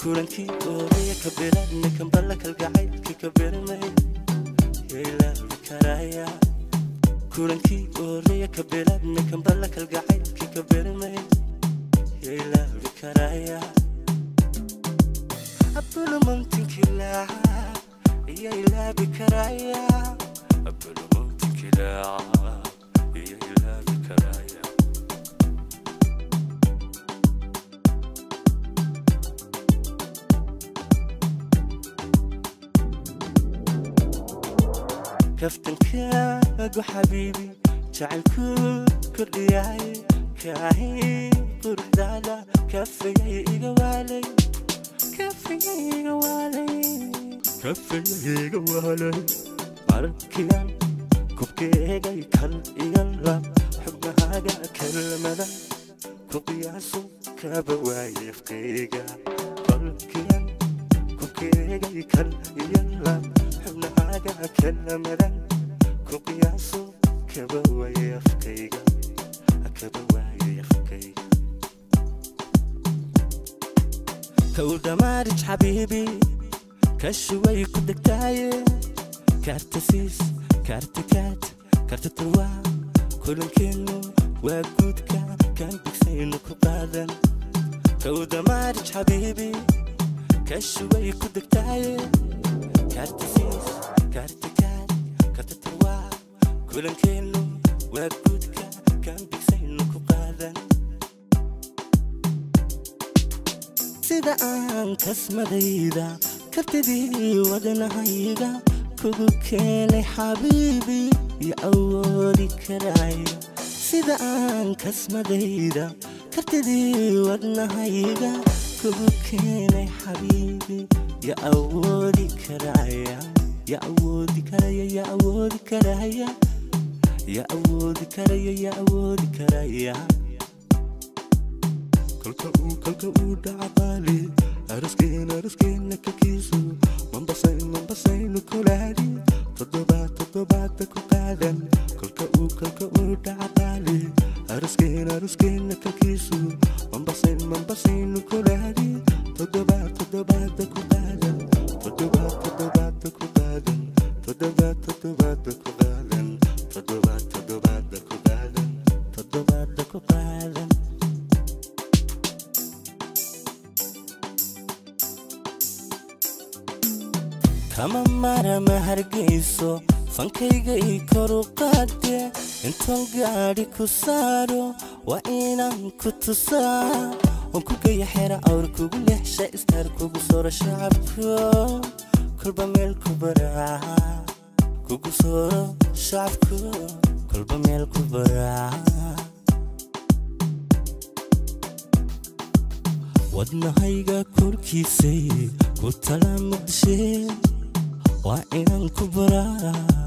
kulankii goobaya ka bilaadna kanballa kalgacaylka ka biramay yeelaabi karaya kulankii gooraya ka bilaadna kanballa kalgacaylka ka biramay yeelaabi karaya abulumantinkilaa yeelaabi karaya abulumantinkilaa yeelaabi karaya kaftalkaagu xabiibi jacaylku kordhiyay kaahi quruxdaada kafigay iga waalay kafigay iga waalay kafigay iga waalay arkigan kubkeegay kal igan lab xubnahaaga kelmada ku qiyaasu kaba waayefkayga arkigan kubkeegay kal igan lab akellamadan kuqyaaso kaba waayay afkayga kaba waayay afkayga كولدمارج حبيبي كشوي كدك تايه كارت سيس كارت كات كارت تروا كل كيلو كان كان بكسين كبادن كولدمارج حبيبي كشوي كدك تايه Karta Sida aan kasmadayda, kartidii wadanahayga, kugu keenay xabiibi iyo awoodi karaayo. Sida aan kasmadayda, kartidii wadanahayga, كلكيني حبيبي يا أودي كرايا يا أودي كرايا يا أودي كرايا يا أودي كرايا يا أودي كرايا كلكا أو دعبالي أرسكين أرسكين لك كيسو من بصين من بصين كولادي تضبع تضبع تكو قادن كلكا أو دعبالي أرسكين أرسكين لك كيسو manbasen manbasaynu ku raadi todobaad todobaada ku daadan todobaad todobaada ku daadan todobaad todobaada ku daadan todobaad todobaada ku daadan todobaada ku qaadan kama marama hargeyso fankaygay koru qaade intoon gaadi ku saaro waa inaan ku tusaa waan ku geya xera awr kugu leexsha istaar kugu sooro shacabko kolba meel ku baraa kugu sooro shacabko kolba meel ku baraa wadnahayga korkiisay ku tala mudshe waa inaan ku baraa